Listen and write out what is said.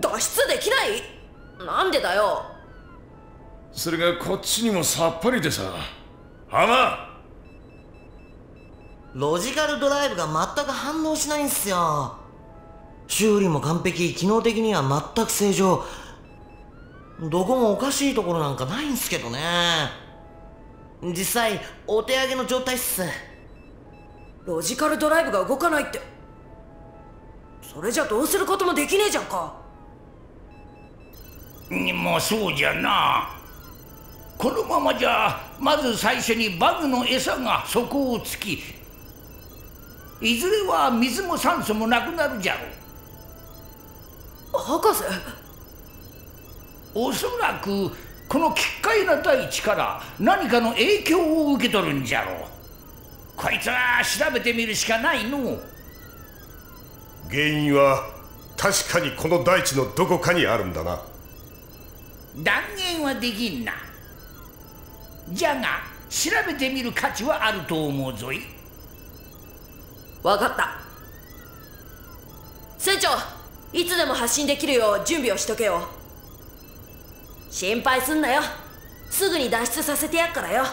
脱出できない？なんでだよ？それがこっちにもさっぱりでさ。浜！ロジカルドライブが全く反応しないんすよ。修理も完璧機能的には全く正常。どこもおかしいところなんかないんすけどね。実際お手上げの状態っす。ロジカルドライブが動かないって。それじゃどうすることもできねえじゃんかもうそうじゃな。このままじゃまず最初にバグの餌が底をつきいずれは水も酸素もなくなるじゃろう。博士？おそらくこの奇怪な大地から何かの影響を受け取るんじゃろう。こいつは調べてみるしかないの。原因は確かにこの大地のどこかにあるんだな断言はできんな。じゃが調べてみる価値はあると思うぞい。分かった。船長いつでも発信できるよう準備をしとけよ。心配すんなよ。すぐに脱出させてやっからよ。